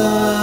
sun.